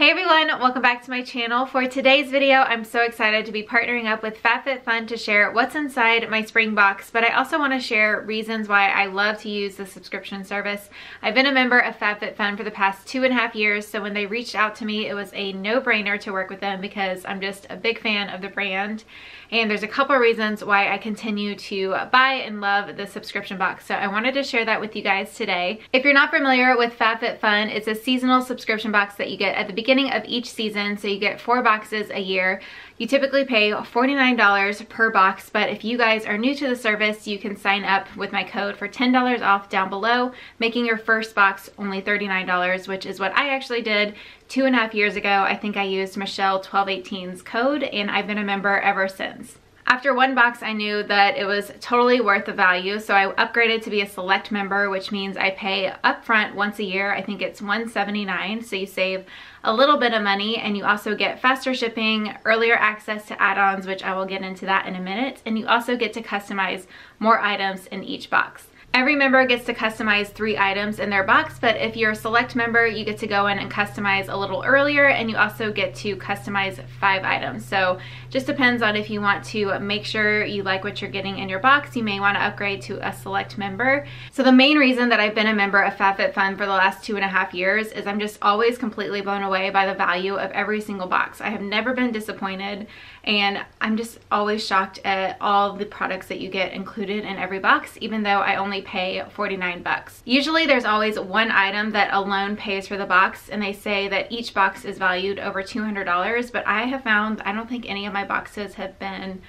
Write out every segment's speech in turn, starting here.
Hey everyone, welcome back to my channel. For today's video, I'm so excited to be partnering up with FabFitFun to share what's inside my spring box, but I also want to share reasons why I love to use the subscription service. I've been a member of FabFitFun for the past two and a half years, so when they reached out to me, it was a no-brainer to work with them because I'm just a big fan of the brand. And there's a couple reasons why I continue to buy and love the subscription box. So I wanted to share that with you guys today. If you're not familiar with FabFitFun, it's a seasonal subscription box that you get at the beginning of each season. So you get four boxes a year. You typically pay $49 per box, but if you guys are new to the service, you can sign up with my code for $10 off down below, making your first box only $39, which is what I actually did two and a half years ago. I think I used Michelle 1218's code and I've been a member ever since. After one box, I knew that it was totally worth the value, so I upgraded to be a select member, which means I pay upfront once a year. I think it's 179, so you save a little bit of money, and you also get faster shipping, earlier access to add-ons, which I will get into that in a minute, and you also get to customize more items in each box. Every member gets to customize three items in their box, but if you're a select member, you get to go in and customize a little earlier and you also get to customize five items. So just depends on if you want to make sure you like what you're getting in your box. You may want to upgrade to a select member. So the main reason that I've been a member of FabFitFun for the last two and a half years is I'm just always completely blown away by the value of every single box. I have never been disappointed and I'm just always shocked at all the products that you get included in every box, even though I pay 49 bucks. Usually there's always one item that alone pays for the box and they say that each box is valued over $200 but I have found I don't think any of my boxes have been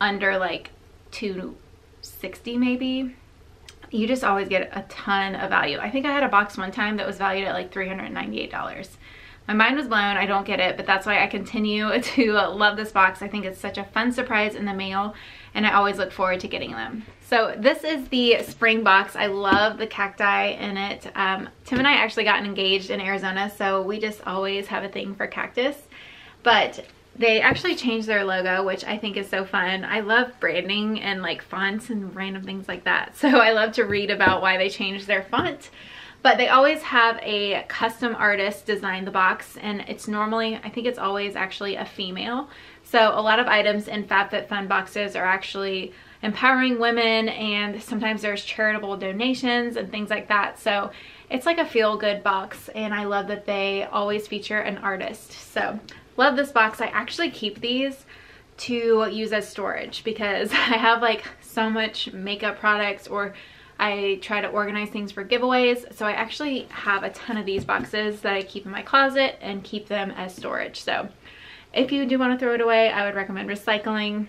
under like 260 maybe you just always get a ton of value. I think I had a box one time that was valued at like $398. My mind was blown. I don't get it, but that's why I continue to love this box. I think it's such a fun surprise in the mail, and I always look forward to getting them. So this is the spring box. I love the cacti in it. Um, Tim and I actually got engaged in Arizona, so we just always have a thing for cactus. But they actually changed their logo, which I think is so fun. I love branding and like fonts and random things like that. So I love to read about why they changed their font but they always have a custom artist design the box and it's normally, I think it's always actually a female. So a lot of items in FabFitFun boxes are actually empowering women and sometimes there's charitable donations and things like that. So it's like a feel-good box and I love that they always feature an artist. So love this box. I actually keep these to use as storage because I have like so much makeup products or I try to organize things for giveaways. So I actually have a ton of these boxes that I keep in my closet and keep them as storage. So if you do want to throw it away, I would recommend recycling.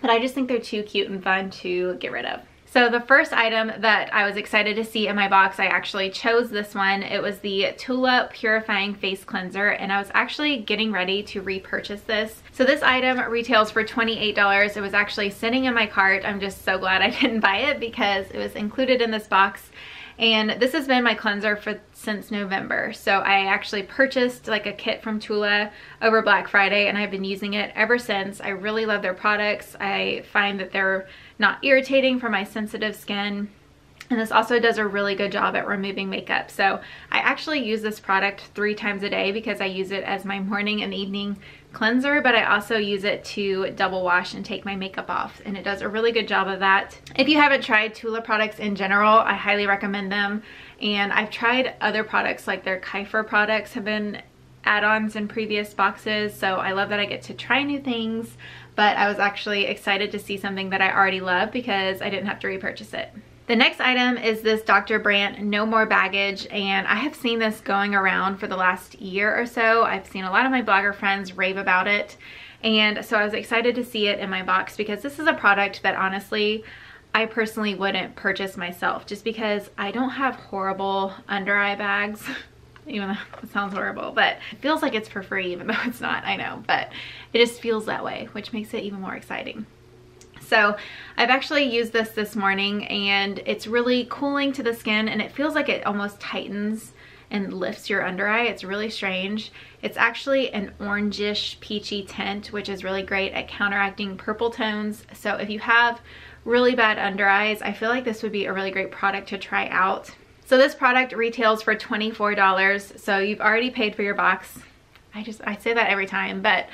But I just think they're too cute and fun to get rid of. So the first item that I was excited to see in my box, I actually chose this one. It was the Tula Purifying Face Cleanser and I was actually getting ready to repurchase this. So this item retails for $28. It was actually sitting in my cart. I'm just so glad I didn't buy it because it was included in this box and this has been my cleanser for since November. So I actually purchased like a kit from Tula over Black Friday and I've been using it ever since. I really love their products. I find that they're not irritating for my sensitive skin. And this also does a really good job at removing makeup. So I actually use this product three times a day because I use it as my morning and evening cleanser, but I also use it to double wash and take my makeup off. And it does a really good job of that. If you haven't tried Tula products in general, I highly recommend them. And I've tried other products like their Kiefer products have been add-ons in previous boxes. So I love that I get to try new things, but I was actually excited to see something that I already love because I didn't have to repurchase it. The next item is this Dr. Brandt No More Baggage and I have seen this going around for the last year or so. I've seen a lot of my blogger friends rave about it and so I was excited to see it in my box because this is a product that honestly I personally wouldn't purchase myself just because I don't have horrible under eye bags. even though it sounds horrible, but it feels like it's for free even though it's not, I know, but it just feels that way, which makes it even more exciting. So I've actually used this this morning and it's really cooling to the skin and it feels like it almost tightens and lifts your under eye. It's really strange. It's actually an orangish peachy tint, which is really great at counteracting purple tones. So if you have really bad under eyes, I feel like this would be a really great product to try out. So this product retails for $24. So you've already paid for your box. I just, I say that every time, but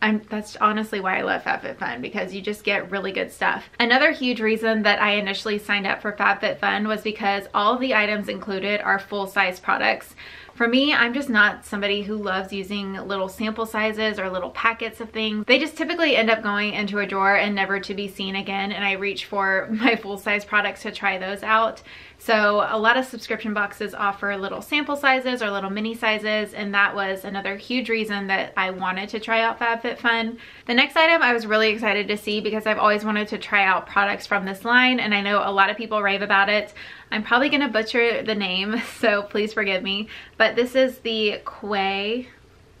I'm, that's honestly why I love FabFitFun because you just get really good stuff. Another huge reason that I initially signed up for FabFitFun was because all the items included are full-size products. For me, I'm just not somebody who loves using little sample sizes or little packets of things. They just typically end up going into a drawer and never to be seen again and I reach for my full-size products to try those out. So a lot of subscription boxes offer little sample sizes or little mini sizes and that was another huge reason that I wanted to try out FabFitFun. The next item I was really excited to see because I've always wanted to try out products from this line and I know a lot of people rave about it. I'm probably gonna butcher the name, so please forgive me. But this is the Quai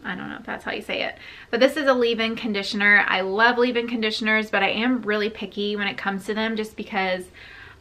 I don't know if that's how you say it. But this is a leave-in conditioner. I love leave-in conditioners, but I am really picky when it comes to them just because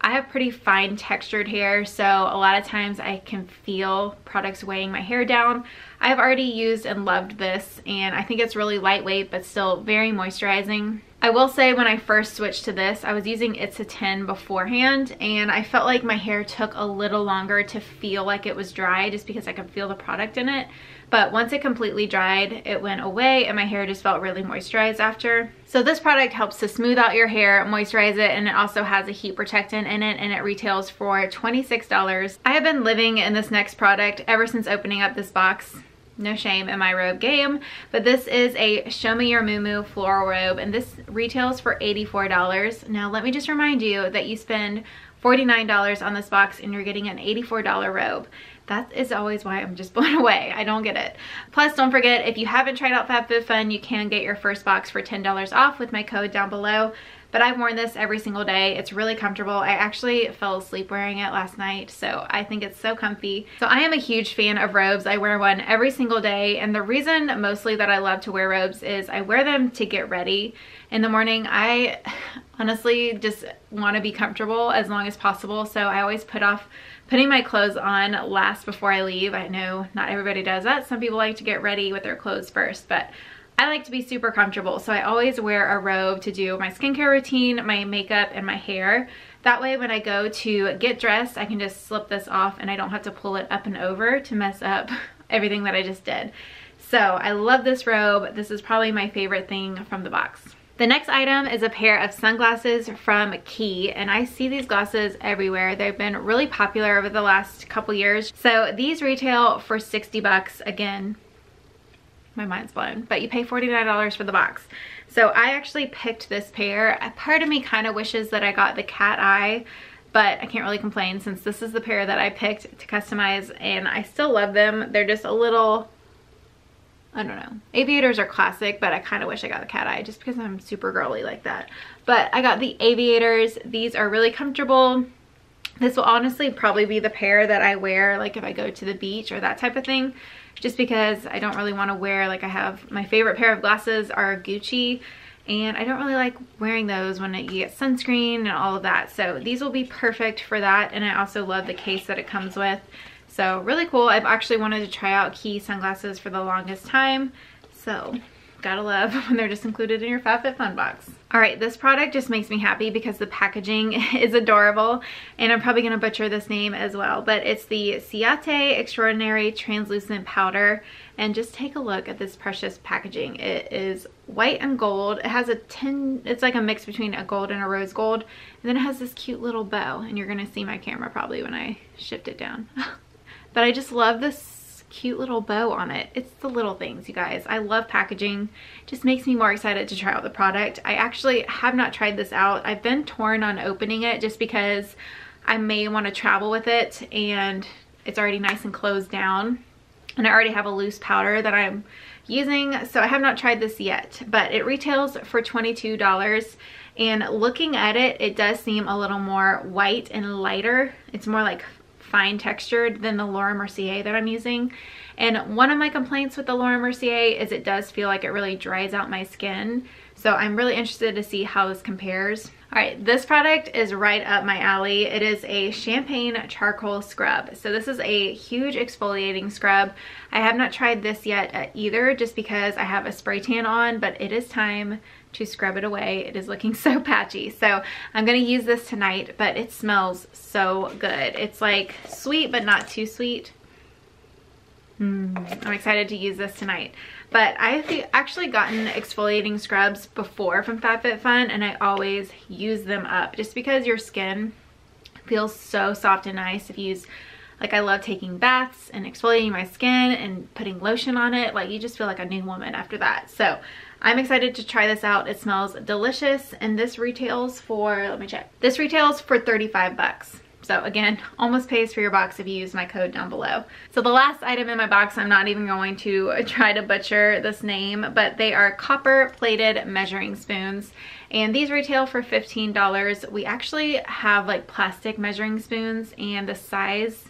I have pretty fine textured hair, so a lot of times I can feel products weighing my hair down. I've already used and loved this, and I think it's really lightweight, but still very moisturizing. I will say when I first switched to this, I was using It's a 10 beforehand, and I felt like my hair took a little longer to feel like it was dry just because I could feel the product in it. But once it completely dried, it went away and my hair just felt really moisturized after. So this product helps to smooth out your hair, moisturize it, and it also has a heat protectant in it and it retails for $26. I have been living in this next product ever since opening up this box no shame in my robe game but this is a show me your moo floral robe and this retails for $84 now let me just remind you that you spend $49 on this box and you're getting an $84 robe that is always why I'm just blown away. I don't get it. Plus, don't forget, if you haven't tried out FabFitFun, you can get your first box for $10 off with my code down below. But I've worn this every single day. It's really comfortable. I actually fell asleep wearing it last night, so I think it's so comfy. So I am a huge fan of robes. I wear one every single day, and the reason mostly that I love to wear robes is I wear them to get ready. In the morning, I honestly just want to be comfortable as long as possible, so I always put off putting my clothes on last before I leave. I know not everybody does that. Some people like to get ready with their clothes first, but I like to be super comfortable. So I always wear a robe to do my skincare routine, my makeup, and my hair. That way when I go to get dressed, I can just slip this off and I don't have to pull it up and over to mess up everything that I just did. So I love this robe. This is probably my favorite thing from the box. The next item is a pair of sunglasses from Quay, and I see these glasses everywhere. They've been really popular over the last couple years. So these retail for 60 bucks. Again, my mind's blown, but you pay $49 for the box. So I actually picked this pair. A part of me kind of wishes that I got the cat eye but I can't really complain since this is the pair that I picked to customize and I still love them. They're just a little I don't know. Aviators are classic, but I kind of wish I got the cat eye just because I'm super girly like that. But I got the aviators. These are really comfortable. This will honestly probably be the pair that I wear like if I go to the beach or that type of thing. Just because I don't really want to wear like I have my favorite pair of glasses are Gucci and I don't really like wearing those when you get sunscreen and all of that. So these will be perfect for that and I also love the case that it comes with. So really cool. I've actually wanted to try out Quay sunglasses for the longest time. So gotta love when they're just included in your FabFitFun box. All right, this product just makes me happy because the packaging is adorable and I'm probably gonna butcher this name as well, but it's the Ciate Extraordinary Translucent Powder and just take a look at this precious packaging. It is white and gold. It has a tin, it's like a mix between a gold and a rose gold and then it has this cute little bow and you're gonna see my camera probably when I shift it down. But I just love this cute little bow on it. It's the little things, you guys. I love packaging. Just makes me more excited to try out the product. I actually have not tried this out. I've been torn on opening it just because I may want to travel with it and it's already nice and closed down. And I already have a loose powder that I'm using. So I have not tried this yet, but it retails for $22. And looking at it, it does seem a little more white and lighter. It's more like fine textured than the Laura Mercier that I'm using. And one of my complaints with the Laura Mercier is it does feel like it really dries out my skin. So I'm really interested to see how this compares. All right, this product is right up my alley. It is a champagne charcoal scrub. So this is a huge exfoliating scrub. I have not tried this yet either just because I have a spray tan on, but it is time to scrub it away. It is looking so patchy. So I'm gonna use this tonight, but it smells so good. It's like sweet, but not too sweet. Mm, I'm excited to use this tonight. But I've actually gotten exfoliating scrubs before from FabFitFun and I always use them up just because your skin feels so soft and nice if you use like I love taking baths and exfoliating my skin and putting lotion on it. Like you just feel like a new woman after that. So I'm excited to try this out. It smells delicious and this retails for, let me check. This retails for 35 bucks. So again, almost pays for your box if you use my code down below. So the last item in my box, I'm not even going to try to butcher this name, but they are copper plated measuring spoons. And these retail for $15. We actually have like plastic measuring spoons and the size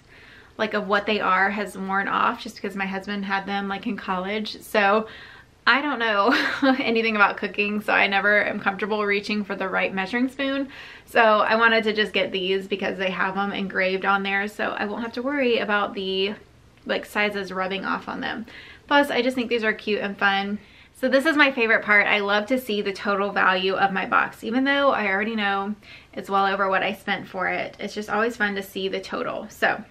like of what they are has worn off just because my husband had them like in college. So I don't know anything about cooking, so I never am comfortable reaching for the right measuring spoon. So I wanted to just get these because they have them engraved on there so I won't have to worry about the like sizes rubbing off on them. Plus, I just think these are cute and fun. So this is my favorite part. I love to see the total value of my box. Even though I already know it's well over what I spent for it, it's just always fun to see the total. So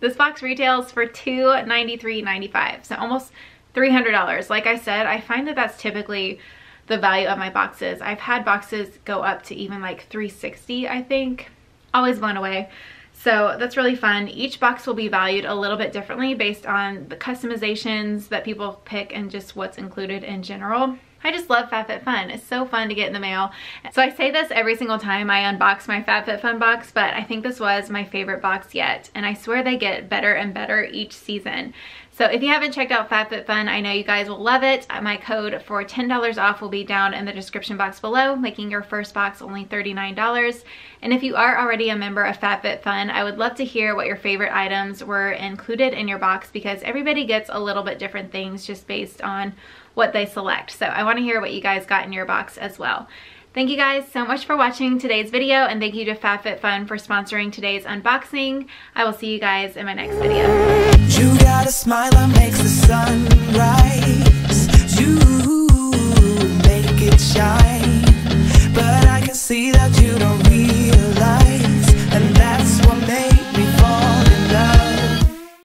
this box retails for $293.95, so almost $300. Like I said, I find that that's typically the value of my boxes. I've had boxes go up to even like 360 I think. Always blown away. So that's really fun. Each box will be valued a little bit differently based on the customizations that people pick and just what's included in general. I just love FabFitFun. It's so fun to get in the mail. So I say this every single time I unbox my FabFitFun box, but I think this was my favorite box yet. And I swear they get better and better each season. So if you haven't checked out FabFitFun, I know you guys will love it. Uh, my code for $10 off will be down in the description box below, making your first box only $39. And if you are already a member of FabFitFun, I would love to hear what your favorite items were included in your box because everybody gets a little bit different things just based on what they select. So I wanna hear what you guys got in your box as well. Thank you guys so much for watching today's video and thank you to FabFitFun for sponsoring today's unboxing. I will see you guys in my next video. You got a smile that makes the sun rise. You make it shine. But I can see that you don't